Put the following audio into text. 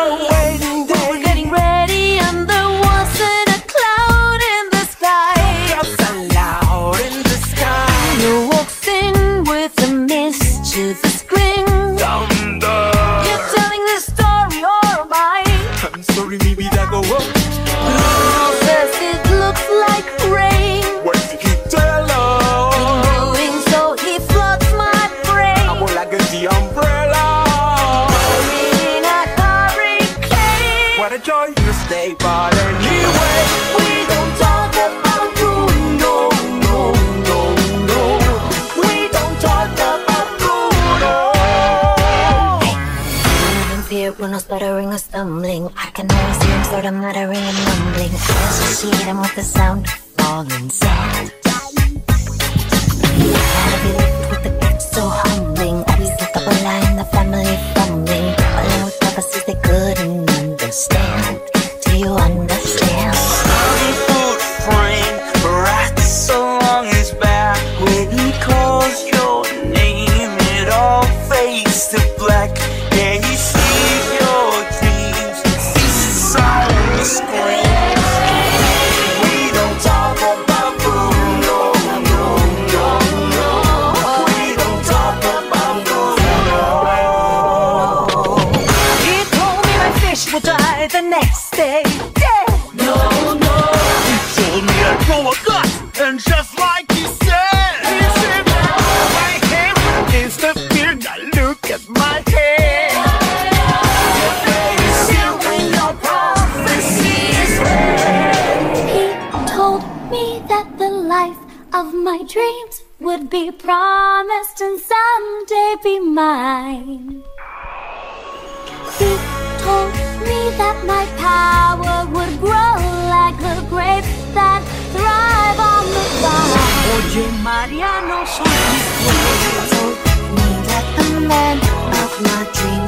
Oh. but anyway, we don't talk about you. We don't talk about Bruno. I can hear Bruno stuttering or stumbling. I can always hear him sort of muttering and mumbling. Associate him with the sound of falling sand. Would the next day. Dead. No, no. He told me I'd grow a gut, and just like he said, he said, my hair disappeared. Now look at my head. Your face, you and your prophecies. He told me that the life of my dreams would be promised and someday be mine. He told me that my power would grow like the grapes that thrive on the vine. Oye, Mariano, soy told me that the man of my dreams